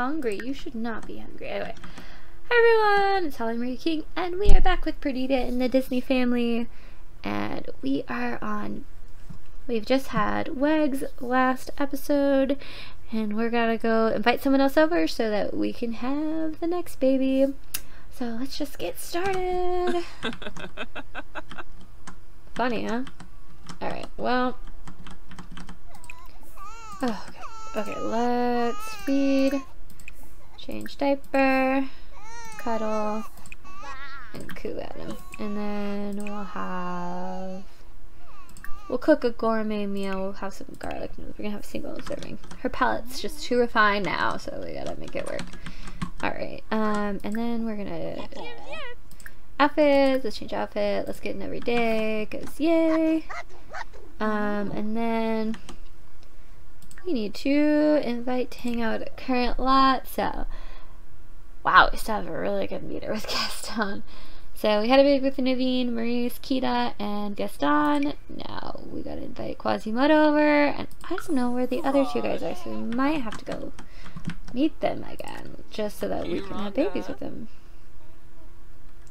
hungry. You should not be hungry. Anyway. Hi everyone, it's Holly Marie King, and we are back with Perdita and the Disney family. And we are on, we've just had Weg's last episode, and we're gonna go invite someone else over so that we can have the next baby. So let's just get started. Funny, huh? Alright, well. Oh, okay. okay, let's feed. Change diaper. Cuddle. And coo at him. And then we'll have. We'll cook a gourmet meal. We'll have some garlic noodles. We're gonna have a single serving. Her palate's just too refined now, so we gotta make it work. Alright, um, and then we're gonna outfits, let's change outfit, let's get in every day, cause yay. Um, and then we need to invite to hang out at current lot, so wow, we still have a really good meter with Gaston. So we had a big with Naveen, Maurice, Kida, and Gaston. Now we gotta invite Quasimodo over, and I don't know where the other two guys are, so we might have to go meet them again, just so that we can have babies with them.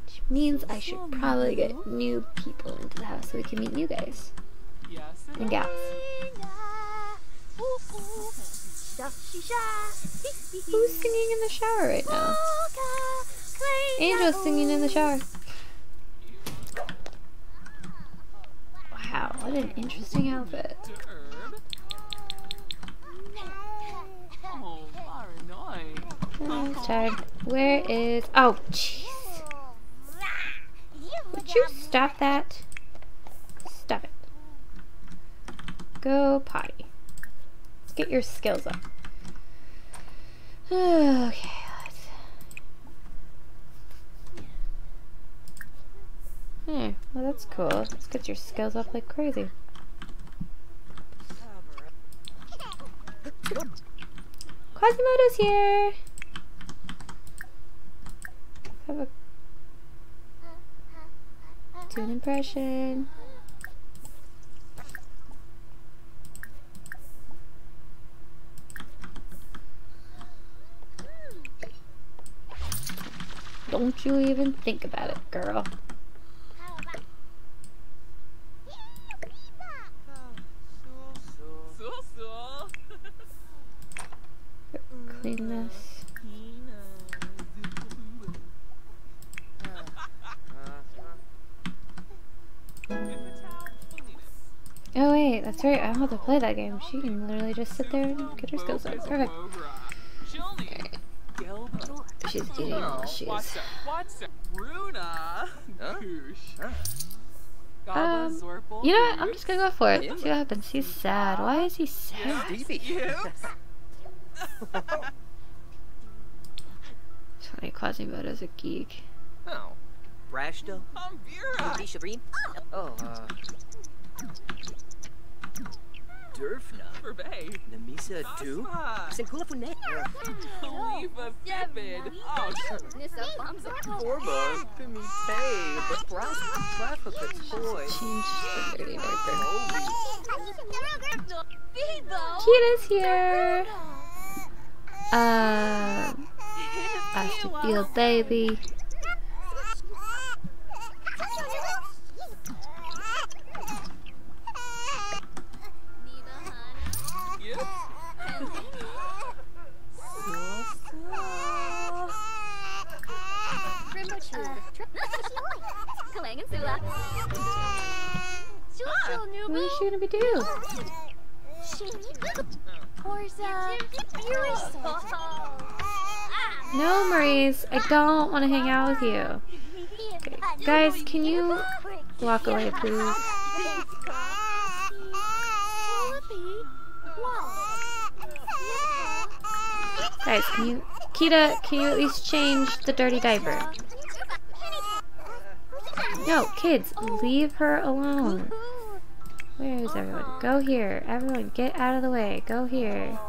Which means I should probably get new people into the house so we can meet new guys. And gals. Who's singing in the shower right now? Angel's singing in the shower. Wow, what an interesting outfit. I'm tired. Where is... Oh, jeez. Would you stop that? Stop it. Go potty. Get your skills up. Okay, let's... Hmm, well that's cool. Let's get your skills up like crazy. Quasimodo's here! Have a... Do an impression. Don't you even think about it, girl. Clean this. Oh wait, that's right, I'm about to play that game. She can literally just sit there and get her skills up. Perfect. She's eating all shoes. Um, you know what? I'm just gonna go for it. See what happens. He's sad. Why is he sad? Funny, Quasimodo's a geek. Oh. Brashdo? Oh, uh... Durfna? Namisa Du? Sinkula Funet? Khalifa Fibid. Oh, Orba? Pimite? But Browse Traffic Toy? Change the dirty diaper. Kida's here. Uh, has to feel baby. What is she gonna be doing? No, Maurice, I don't want to hang out with you. Okay. Guys, can you walk away, please? Guys, can you... Kida, can you at least change the dirty diaper? No, kids, leave her alone. Where is everyone? Go here. Everyone, get out of the way. Go here.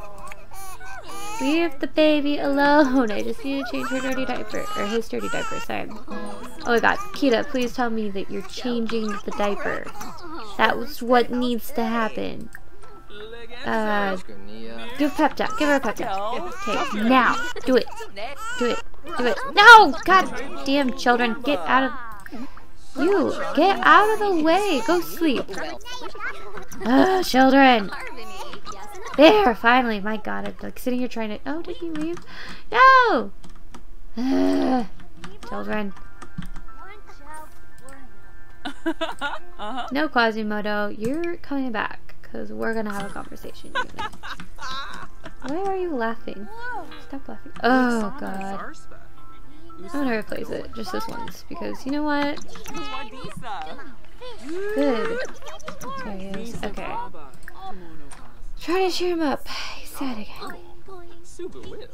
Leave the baby alone. I just need to change her dirty diaper. Or his dirty diaper, sorry. Oh my god. Kida, please tell me that you're changing the diaper. That was what needs to happen. Uh, a pep talk. Give her a pep talk. Okay, now. Do it. Do it. Do it. No! God damn children. Get out of... You. Get out of the way. Go sleep. Ugh, children. There, finally. My god, I'm like sitting here trying to... Oh, did he leave? No! Ugh, children. uh-huh. No, Quasimodo. You're coming back. Because we're going to have a conversation. you and I. Why are you laughing? Stop laughing. Oh, God. Sarspa. I'm gonna replace it, just this once, because you know what? Good. There he is. Okay. Try to cheer him up. He's sad again. Kazi. Subu Will.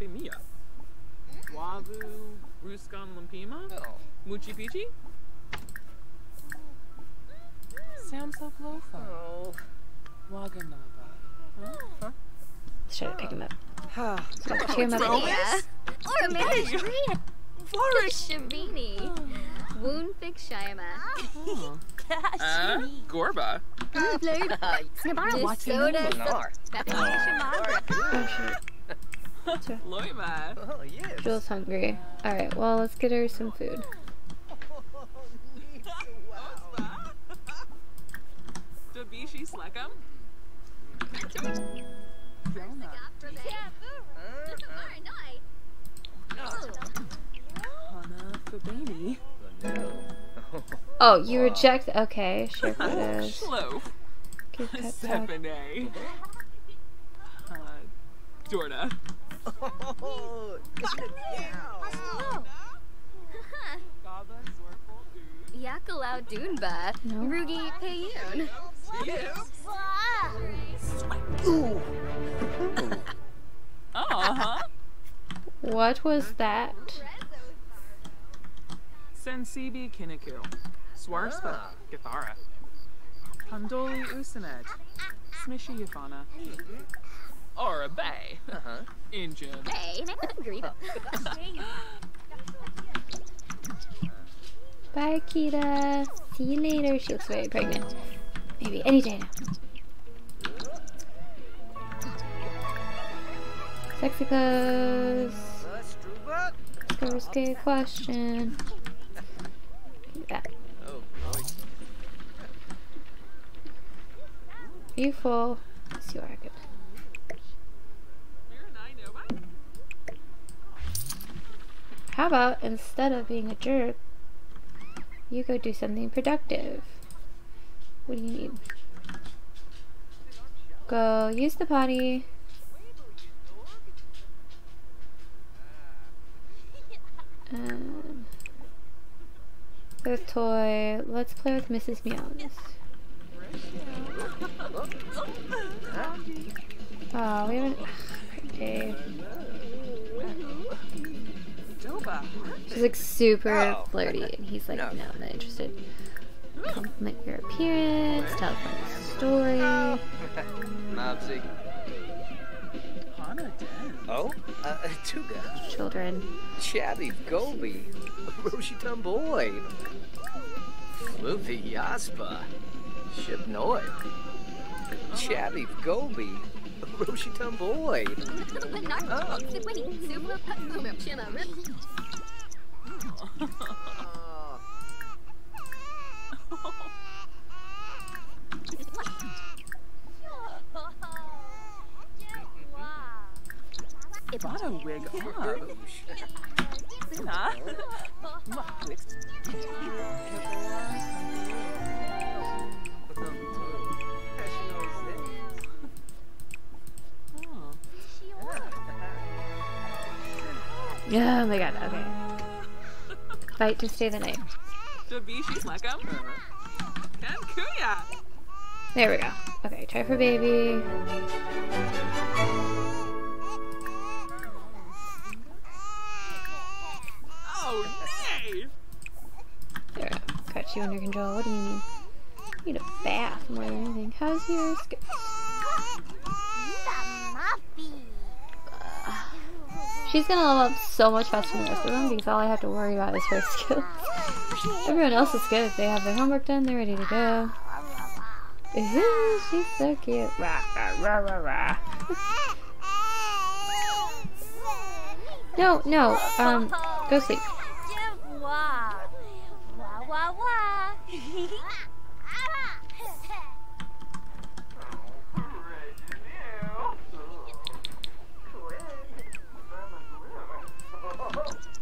Bemia. Wavu. Ruskan Lampima. Muchi Pichi. Samsa Blofa. Waganaba. Huh? Let's try to pick him up. Ah. Let's cheer him up. Yeah. Or maybe Flourish Shabini. Wound fix Shayama. Oh. Uh, Gorba. Snabara soda. Nar. Oh shit. Loima. Oh, yes. Jewel's hungry. Alright, well, let's get her some food. Dabishi Slekam. Hana Fabani. Oh, you reject. Okay, sure it is. Shlof. Give pet talk. Stephanie. Uh, Dorna. Oh, Gaba Zorful Ood. Yakalau Dunba. No. Rugi Payun. Oh, huh? What was that? Sensibi Kinniku. Swarspa. Githara. Pandoli Usanet. Smishy Yafana. Aura Bay. Uh-huh. Injun. Hey, Grief. Bye, Kida. See you later. She looks very pregnant. Maybe any day now. Sexy pose. Risque question. Yeah. You. Good. How about instead of being a jerk, you go do something productive? What do you need? Go use the potty. Um, and with toy, let's play with Mrs. Meows. Oh, we haven't. Okay. She's like super flirty, and he's like, No. no, I'm not interested. Compliment your appearance, tell a funny story. Mopsy. Hana Den. Oh, uh, Tuga. Children. Chabby Gobi. Roshitan Boy. Floofy Yaspa. Shipnoy. Chabby Gobi. Roshitan Boy. Uh, Bada wig. Nah. Oh. Yeah, oh my god, okay. Fight to stay the night. Dabishi Slekam. Ken Kuya. There we go. Okay, try for baby. You under control. What do you need? You need a bath more than anything. How's your skin? She's gonna level up so much faster than the rest of them because all I have to worry about is her skills. Everyone else is good. If they have their homework done. They're ready to go. Ooh, she's so cute. No, no. Um, go sleep. Wow. Wow, wow, wow.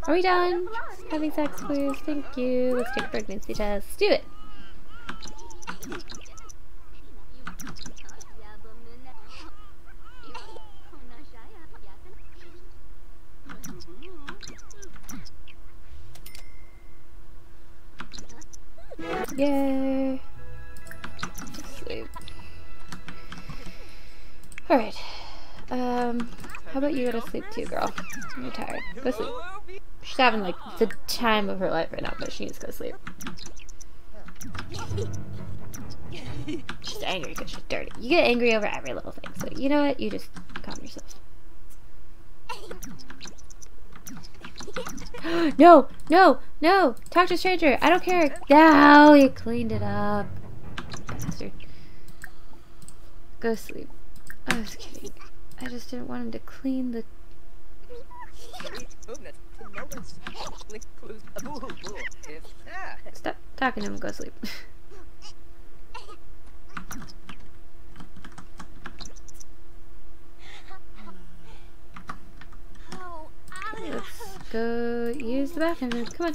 Are we done? Having sex, please. Thank you. Let's take a pregnancy test. Do it. Yay. Sleep. Alright. Um, how about you go to sleep too, girl? You're tired. Go sleep. She's having like the time of her life right now, but she needs to go sleep. She's angry because she's dirty. You get angry over every little thing, so you know what? You just calm yourself. no, no, no! Talk to stranger. I don't care. Now you cleaned it up, bastard. Go sleep. I was kidding. I just didn't want him to clean the. Stop talking to him. Go sleep. Let's go use the bathroom. Come on.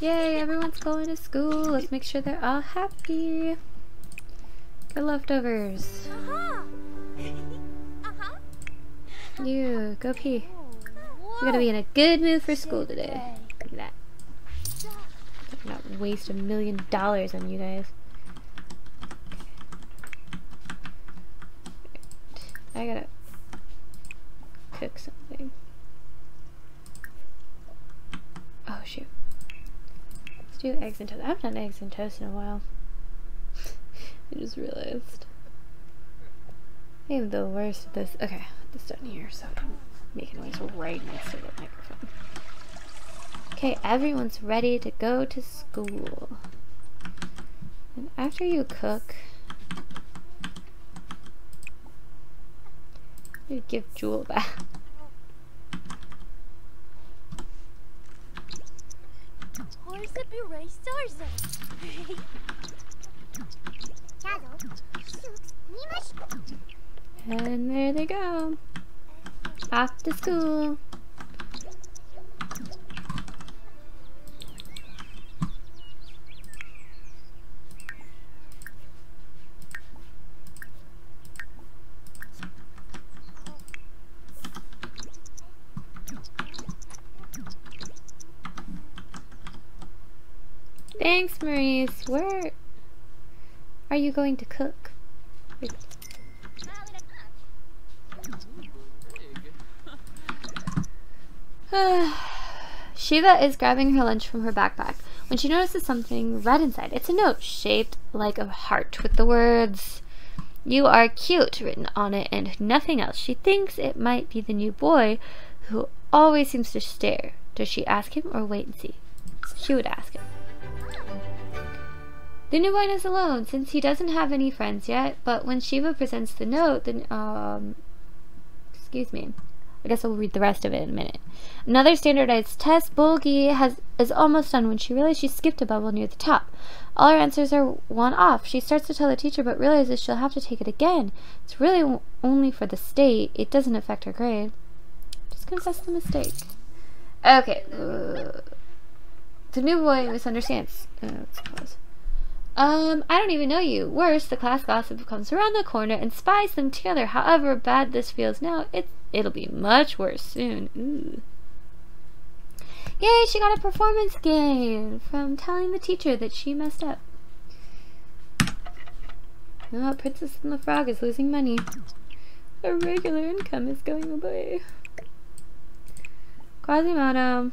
Yay, everyone's going to school. Let's make sure they're all happy. Good leftovers. You, go pee. We gotta be in a good mood for school today. Look at that. Better not waste a million dollars on you guys. I gotta cook something. Oh shoot. Let's do eggs and toast. I haven't done eggs and toast in a while. I just realized. I am the worst at this. Okay, this down here so I can make a noise right next to the microphone. Okay, everyone's ready to go to school. And after you cook, you give Jewel bath. And there they go. Off to school. Thanks, Maurice. Where are you going to cook? Shiva is grabbing her lunch from her backpack when she notices something red inside. It's a note shaped like a heart with the words, You are cute written on it and nothing else. She thinks it might be the new boy who always seems to stare. Does she ask him or wait and see? She would ask him. The new boy is alone since he doesn't have any friends yet, but when Shiva presents the note, then, um, excuse me. I guess I'll read the rest of it in a minute. Another standardized test, Bulgi has is almost done when she realizes she skipped a bubble near the top. All her answers are one off. She starts to tell the teacher, but realizes she'll have to take it again. It's really only for the state. It doesn't affect her grade. Just confess the mistake. Okay. Uh, the new boy misunderstands. Uh. Um, I don't even know you. Worse, the class gossip comes around the corner and spies them together. However bad this feels now, it, it'll be much worse soon. Ooh. Yay, she got a performance gain from telling the teacher that she messed up. Oh, Princess and the Frog is losing money. Her regular income is going away. Quasimodo.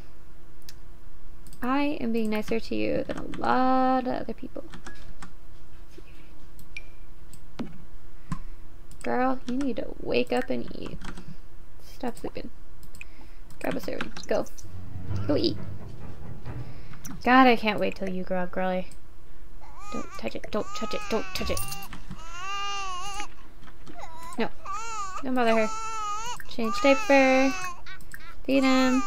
I am being nicer to you than a lot of other people. Girl, you need to wake up and eat. Stop sleeping. Grab a serving. Go. Go eat. God, I can't wait till you grow up, girly. Don't touch it. Don't touch it. Don't touch it. No. Don't bother her. Change diaper. Feed him.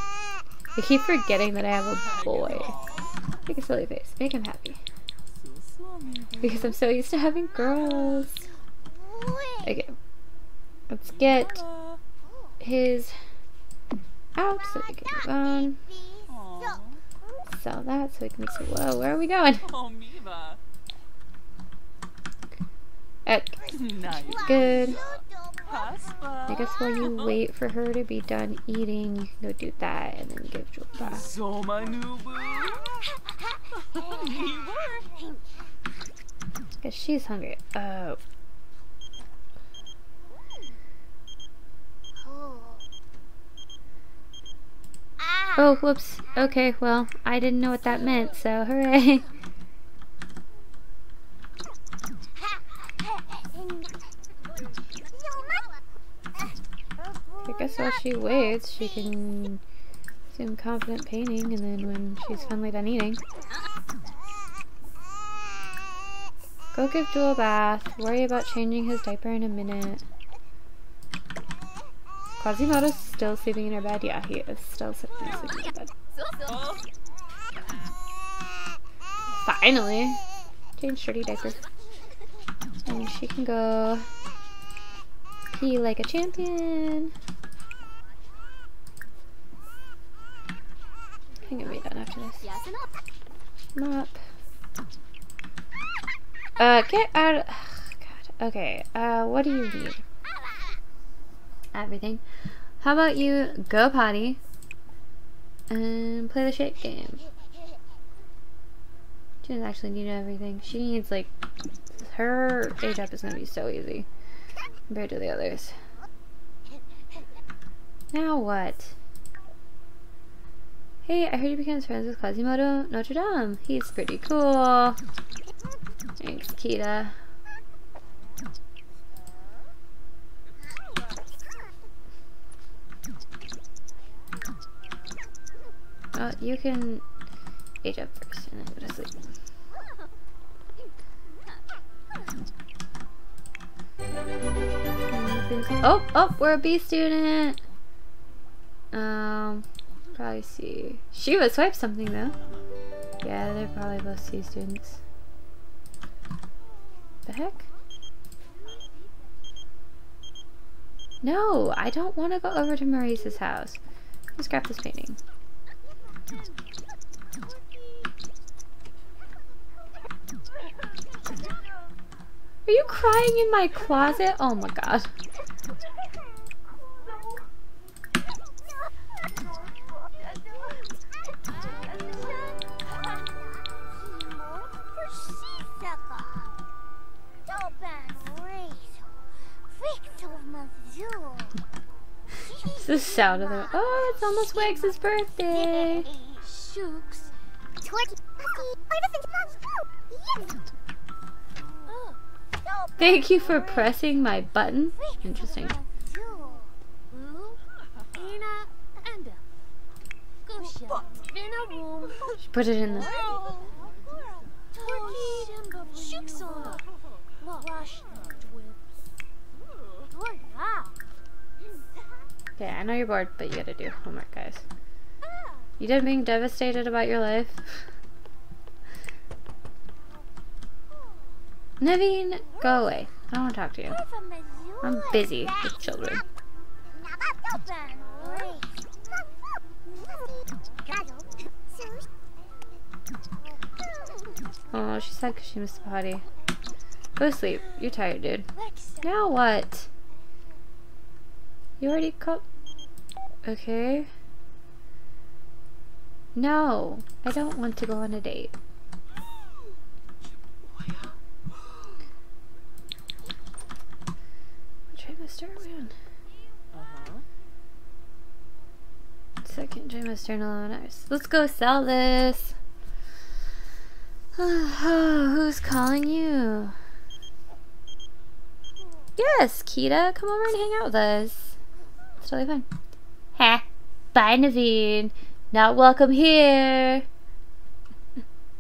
I keep forgetting that I have a boy. Make a silly face. Make him happy. Because I'm so used to having girls. Okay. Let's get his out so we can move on. Sell that so we can make some. Whoa, where are we going? Oh, Miva. Okay, Nice. good. I guess while you wait for her to be done eating, you can go do that and then give Jewel back. So my new boo. She's hungry. Oh. Oh, whoops. Okay, well, I didn't know what that meant, so hooray. I guess while she waits, she can assume confident painting, and then when she's finally done eating. Go give Jewel a bath. Worry about changing his diaper in a minute. Quasimodo's still sleeping in her bed? Yeah, he is still sleeping, in her bed. Oh, Finally! Change dirty diaper. And she can go pee like a champion. I think I'll be done after this. Mop. Uh, get out of- God. Okay, uh, what do you need? Everything. How about you go potty and play the shake game? She doesn't actually need everything. She needs, like, her age up is gonna be so easy compared to the others. Now what? Hey, I heard you became friends with Quasimodo Notre Dame. He's pretty cool. Thanks, Kida. You can age up first and then go to sleep. Oh, oh, we're a B student. Um, probably C. Shiva swipe something though. Yeah, they're probably both C students. The heck? No, I don't want to go over to Maurice's house. Let's grab this painting. Are you crying in my closet? Oh my god. The sound of the. Oh, it's almost Wags's birthday. Shooks. Thank you for pressing my button. Interesting. She put it in the. Okay, I know you're bored, but you gotta do homework, guys. You done being devastated about your life? Naveen, go away. I don't want to talk to you. I'm busy with children. Oh, she's sad because she missed the potty. Go to sleep. You're tired, dude. Now what? You already cut. Okay. No, I don't want to go on a date. What trimester are we on? Uh-huh. Second trimester in 11 hours. Let's go sell this. Who's calling you? Yes, Kida, come over and hang out with us. It's totally fine. Ha! Bye, Naveen. Not welcome here.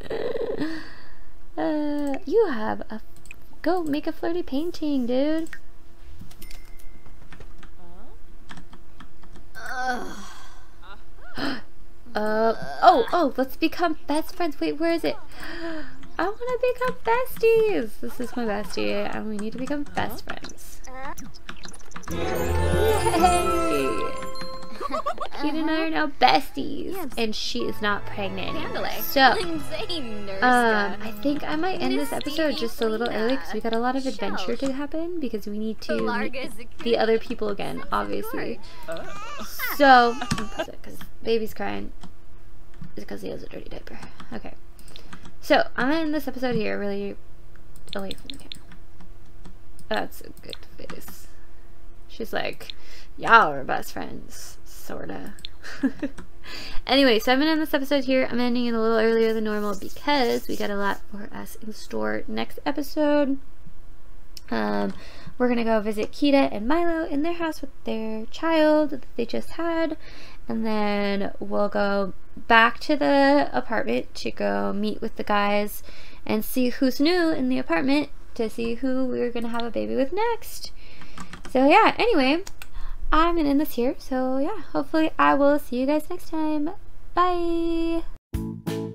uh, you have a. Go make a flirty painting, dude. Uh, oh, oh, let's become best friends. Wait, where is it? I want to become besties. This is my bestie, and we need to become best friends. Yay! Kate and I are now besties, and she is not pregnant anymore. So, um, I think I might end this episode just a little early because we got a lot of adventure to happen because we need to meet the other people again, obviously. So, because baby's crying because he has a dirty diaper. Okay. So, I'm gonna end this episode here, really away from the camera. That's a good face. She's like, y'all are best friends. Sorta. anyway, so I'm gonna end this episode here. I'm ending it a little earlier than normal because we got a lot for us in store next episode. Um, we're gonna go visit Kida and Milo in their house with their child that they just had, and then we'll go back to the apartment to go meet with the guys and see who's new in the apartment to see who we're gonna have a baby with next. So yeah, anyway, I'm gonna end this here. So yeah, hopefully I will see you guys next time. Bye!